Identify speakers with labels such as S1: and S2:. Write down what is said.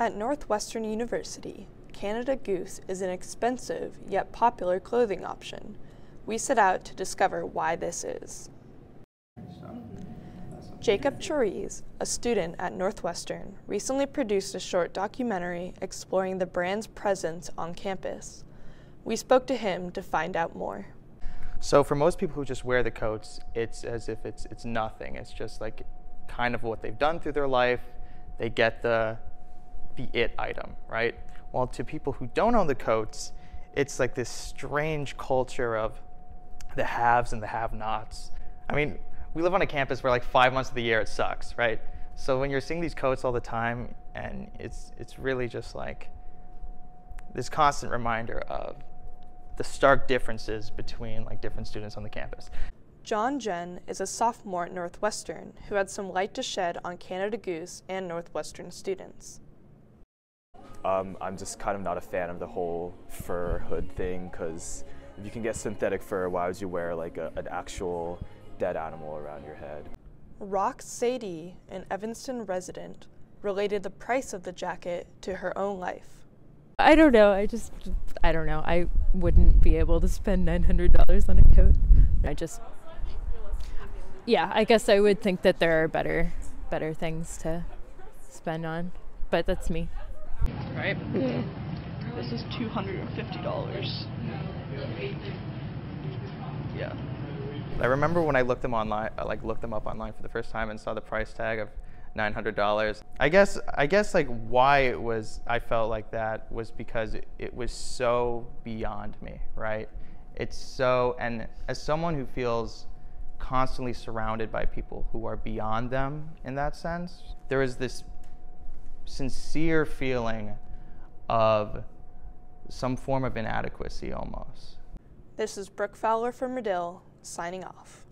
S1: At Northwestern University, Canada Goose is an expensive yet popular clothing option. We set out to discover why this is. Jacob Choriz, a student at Northwestern, recently produced a short documentary exploring the brand's presence on campus. We spoke to him to find out more.
S2: So for most people who just wear the coats, it's as if it's it's nothing. It's just like kind of what they've done through their life. They get the the it item, right? While to people who don't own the coats, it's like this strange culture of the haves and the have-nots. I mean, we live on a campus where like five months of the year it sucks, right? So when you're seeing these coats all the time, and it's it's really just like this constant reminder of the stark differences between like different students on the campus.
S1: John Jen is a sophomore at Northwestern who had some light to shed on Canada Goose and Northwestern students.
S3: Um, I'm just kind of not a fan of the whole fur hood thing because if you can get synthetic fur, why would you wear like a, an actual dead animal around your head?
S1: Rock Sadie, an Evanston resident, related the price of the jacket to her own life.
S4: I don't know. I just, I don't know. I wouldn't be able to spend $900 on a coat. I just, yeah, I guess I would think that there are better, better things to spend on, but that's me.
S5: Right? Yeah. This is $250. Yeah.
S2: I remember when I looked them online, uh, like looked them up online for the first time and saw the price tag of $900. I guess I guess like why it was I felt like that was because it, it was so beyond me, right? It's so and as someone who feels constantly surrounded by people who are beyond them in that sense, there is this sincere feeling of some form of inadequacy almost.
S1: This is Brooke Fowler from Medill signing off.